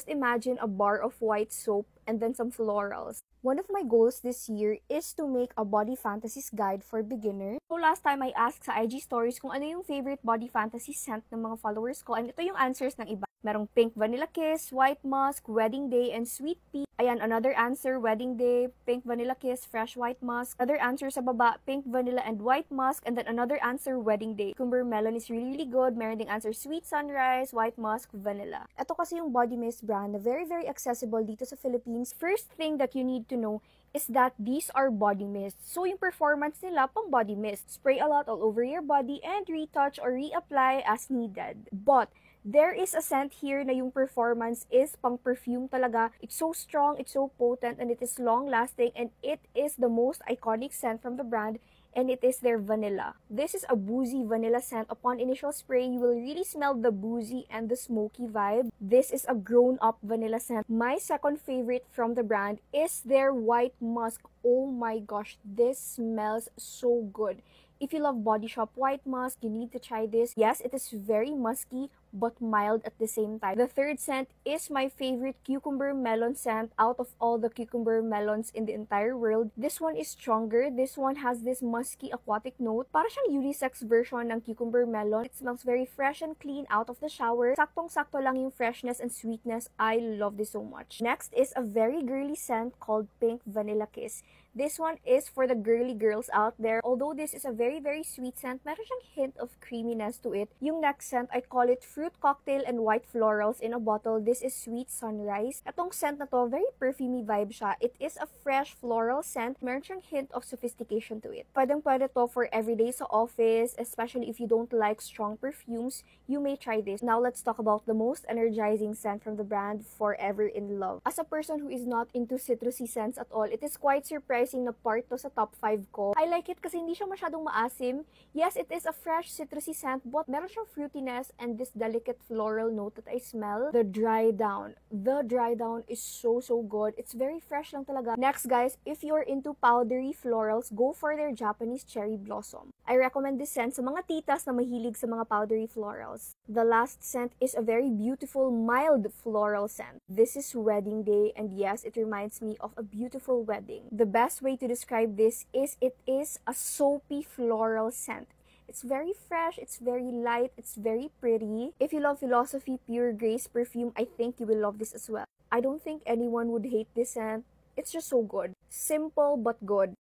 Just imagine a bar of white soap and then some florals. One of my goals this year is to make a body fantasies guide for beginners. So last time I asked sa IG stories kung ano yung favorite body fantasy scent ng mga followers ko and ito yung answers ng iba. Merong pink vanilla kiss, white musk, wedding day, and sweet pea. Ayan, another answer, wedding day, pink vanilla kiss, fresh white musk. Other answer sa baba, pink vanilla and white musk. And then another answer, wedding day. Cucumber melon is really, really good. Meron ding answer, sweet sunrise, white musk, vanilla. Ito kasi yung body mist brand na very, very accessible dito sa Philippines. First thing that you need to know is that these are body mists. So, yung performance nila pang body mist. Spray a lot all over your body and retouch or reapply as needed. But, there is a scent here na yung performance is pang perfume talaga. It's so strong, it's so potent, and it is long lasting, and it is the most iconic scent from the brand and it is their vanilla. This is a boozy vanilla scent. Upon initial spray, you will really smell the boozy and the smoky vibe. This is a grown-up vanilla scent. My second favorite from the brand is their white musk. Oh my gosh, this smells so good. If you love Body Shop White Musk, you need to try this. Yes, it is very musky, but mild at the same time. The third scent is my favorite cucumber melon scent out of all the cucumber melons in the entire world. This one is stronger. This one has this musky aquatic note. Para siyang unisex version ng cucumber melon. It smells very fresh and clean out of the shower. Saktong-sakto lang yung freshness and sweetness. I love this so much. Next is a very girly scent called Pink Vanilla Kiss. This one is for the girly girls out there. Although this is a very, very sweet scent, meron siyang hint of creaminess to it. Yung next scent, I call it Fruit Cocktail and White Florals in a bottle. This is Sweet Sunrise. Itong scent na to, very perfumey vibe siya. It is a fresh floral scent. Meron siyang hint of sophistication to it. Pwedeng pwede to for everyday sa office, especially if you don't like strong perfumes, you may try this. Now, let's talk about the most energizing scent from the brand, Forever in Love. As a person who is not into citrusy scents at all, it is quite surprising surprising na part to sa top 5 ko. I like it kasi hindi siya masyadong maasim. Yes, it is a fresh citrusy scent, but meron siyang fruitiness and this delicate floral note that I smell. The dry down. The dry down is so, so good. It's very fresh lang talaga. Next, guys, if you're into powdery florals, go for their Japanese cherry blossom. I recommend this scent sa mga titas na mahilig sa mga powdery florals. The last scent is a very beautiful, mild floral scent. This is wedding day, and yes, it reminds me of a beautiful wedding. The best best way to describe this is it is a soapy floral scent. It's very fresh, it's very light, it's very pretty. If you love Philosophy Pure Grace perfume, I think you will love this as well. I don't think anyone would hate this scent. It's just so good. Simple but good.